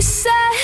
said